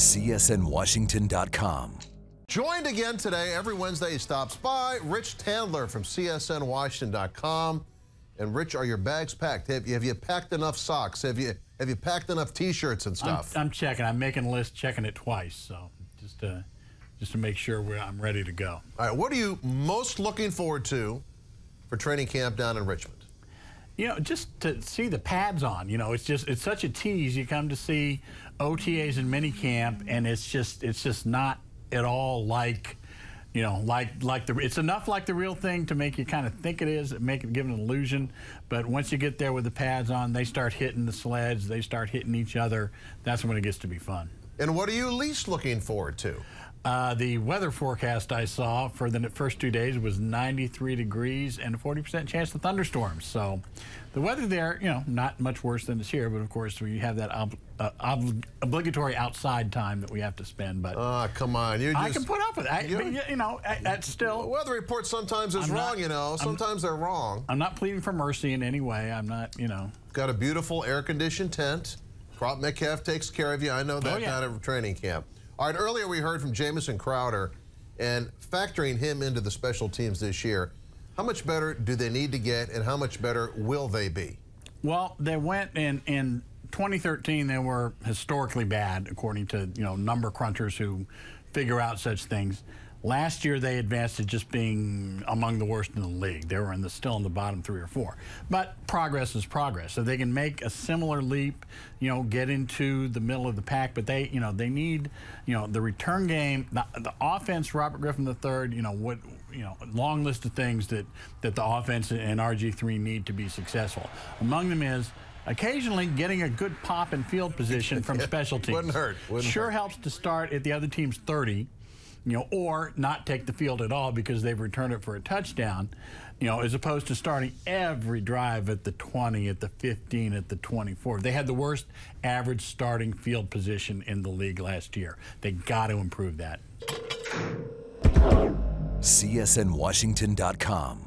CSNWashington.com. Joined again today, every Wednesday he stops by, Rich Tandler from CSNWashington.com. And Rich, are your bags packed? Have you, have you packed enough socks? Have you have you packed enough T-shirts and stuff? I'm, I'm, checking. I'm making a list, checking it twice. So just to just to make sure I'm ready to go. All right. What are you most looking forward to for training camp down in Richmond? You know, just to see the pads on. You know, it's just it's such a tease. You come to see OTAs and minicamp, and it's just it's just not at all like you know, like like the it's enough like the real thing to make you kind of think it is, make it give an illusion. But once you get there with the pads on, they start hitting the sleds, they start hitting each other. That's when it gets to be fun. And what are you least looking forward to? Uh, the weather forecast I saw for the first two days was 93 degrees and a 40% chance of thunderstorms. So the weather there, you know, not much worse than it's here, but of course we have that ob uh, ob obligatory outside time that we have to spend. But ah, uh, come on, you I can put up with it. I, but, you know, that's still weather report sometimes is I'm wrong. Not, you know, sometimes I'm, they're wrong. I'm not pleading for mercy in any way. I'm not, you know. Got a beautiful air-conditioned tent. Crop Metcalf takes care of you. I know that oh, yeah. out of training camp. All right, earlier we heard from Jamison Crowder, and factoring him into the special teams this year, how much better do they need to get, and how much better will they be? Well, they went in in 2013. They were historically bad, according to you know number crunchers who figure out such things. Last year, they advanced to just being among the worst in the league. They were in the still in the bottom three or four. But progress is progress. So they can make a similar leap, you know, get into the middle of the pack. But they, you know, they need, you know, the return game, the, the offense. Robert Griffin III, you know, what, you know, long list of things that that the offense and RG3 need to be successful. Among them is occasionally getting a good pop and field position from special teams. Wouldn't hurt. Wouldn't sure hurt. helps to start at the other team's 30 you know, or not take the field at all because they've returned it for a touchdown, you know, as opposed to starting every drive at the 20, at the 15, at the 24. They had the worst average starting field position in the league last year. They got to improve that. CSNWashington.com.